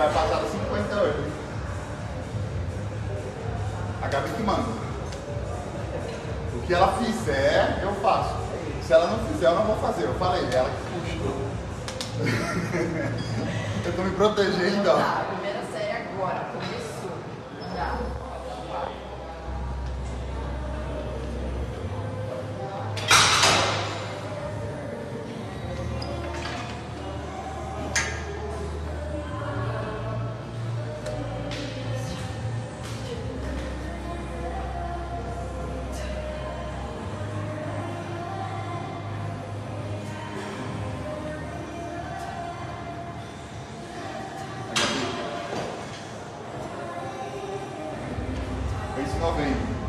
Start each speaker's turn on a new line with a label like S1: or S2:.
S1: Vai passar dos 58. A Gabi que manda. O que ela fizer, eu faço. Se ela não fizer, eu não vou fazer. Eu falei, ela que puxa. eu tô me protegendo.
S2: Tá, primeira série agora,
S1: novembro.